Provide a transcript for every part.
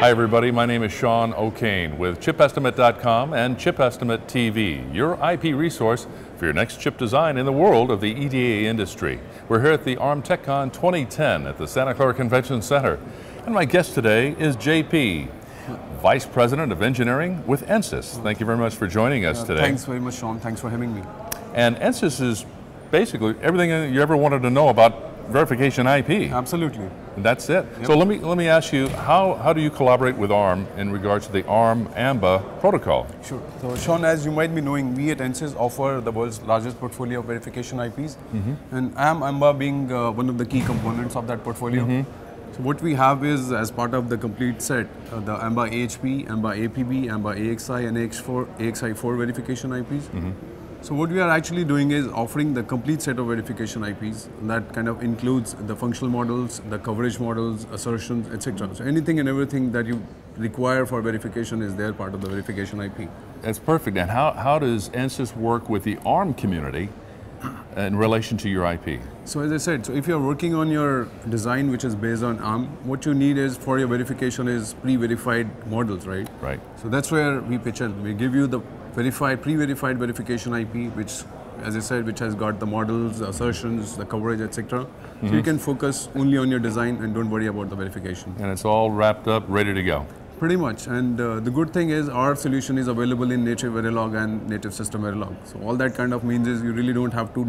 Hi, everybody. My name is Sean O'Kane with ChipEstimate.com and ChipEstimate TV, your IP resource for your next chip design in the world of the EDA industry. We're here at the ARM TechCon 2010 at the Santa Clara Convention Center. And my guest today is JP, Vice President of Engineering with nSys. Thank you very much for joining us Uh, today. Thanks very much, Sean. Thanks for having me. And nSys is basically everything you ever wanted to know about verification IP. Absolutely. That's it. So let me let me ask you how how do you collaborate with ARM in regards to the ARM AMBA protocol? Sure. So, Sean, as you might be knowing, we at nSys offer the world's largest portfolio of verification IPs, and AM AMBA being uh, one of the key components of that portfolio. So, what we have is, as part of the complete set, uh, the AMBA AHB, AMBA APB, AMBA AXI, and AX4, AXI4 verification IPs. So what we are actually doing is offering the complete set of verification IPs that kind of includes the functional models, the coverage models, assertions, etc. So anything and everything that you require for verification is there part of the verification IP. That's perfect. And how, how does nSys work with the ARM community in relation to your IP? So as I said, so if you're working on your design which is based on ARM, what you need is for your verification is pre-verified models, right? Right. So that's where we pitch in. We give you the verified, pre-verified verification IP, which, as I said, which has got the models, the assertions, the coverage, etc. So you mm-hmm. can focus only on your design and don't worry about the verification. And it's all wrapped up, ready to go. Pretty much. And uh, the good thing is our solution is available in native Verilog and native system Verilog. So all that kind of means is you really don't have to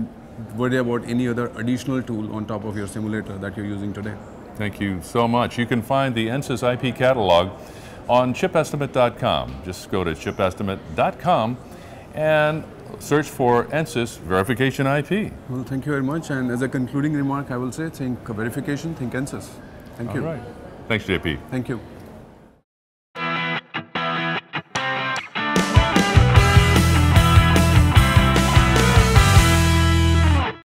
worry about any other additional tool on top of your simulator that you're using today. Thank you so much. You can find the nSys IP catalog on chipestimate.com. Just go to chipestimate.com and search for nSys verification IP. Well, thank you very much. And as a concluding remark, I will say think verification, think nSys. Thank All you. right. Thanks, JP. Thank you.